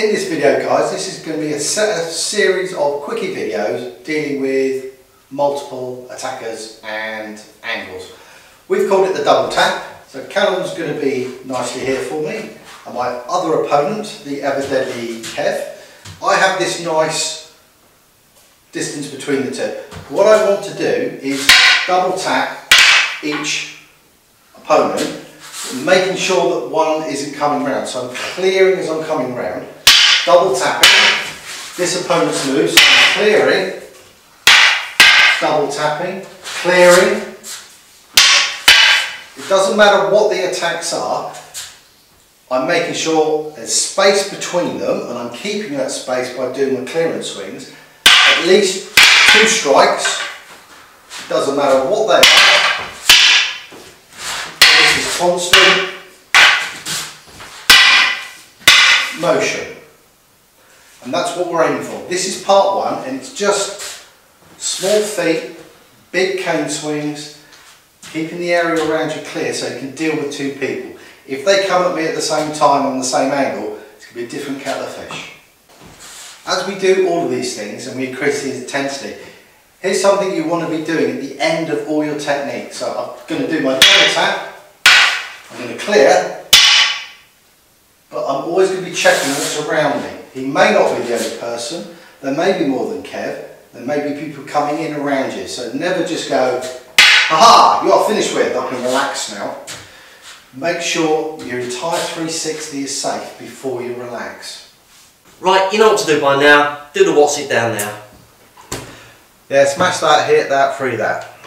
video guys, this is going to be a, set, a series of quickie videos dealing with multiple attackers and angles. We've called it the double tap, so Callum's going to be nicely here for me and my other opponent, the ever deadly Kev. I have this nice distance between the two. What I want to do is double tap each opponent making sure that one isn't coming round. So I'm clearing as I'm coming round, double tapping, this opponent's I'm clearing, double tapping, clearing. It doesn't matter what the attacks are, I'm making sure there's space between them and I'm keeping that space by doing my clearance swings. At least two strikes, it doesn't matter what they are, this is constant motion. And that's what we're aiming for. This is part one and it's just small feet, big cane swings, keeping the area around you clear so you can deal with two people. If they come at me at the same time on the same angle, it's going to be a different kettle of fish. As we do all of these things and we increase the intensity, here's something you want to be doing at the end of all your techniques. So I'm going to do my double tap, I'm going to clear, but I'm always going to be checking what's around me. He may not be the only person, there may be more than Kev, there may be people coming in around you, so never just go, aha, you're finished with, I can relax now. Make sure your entire 360 is safe before you relax. Right, you know what to do by now. Do the what's it down now. Yeah, smash that, hit that, free that.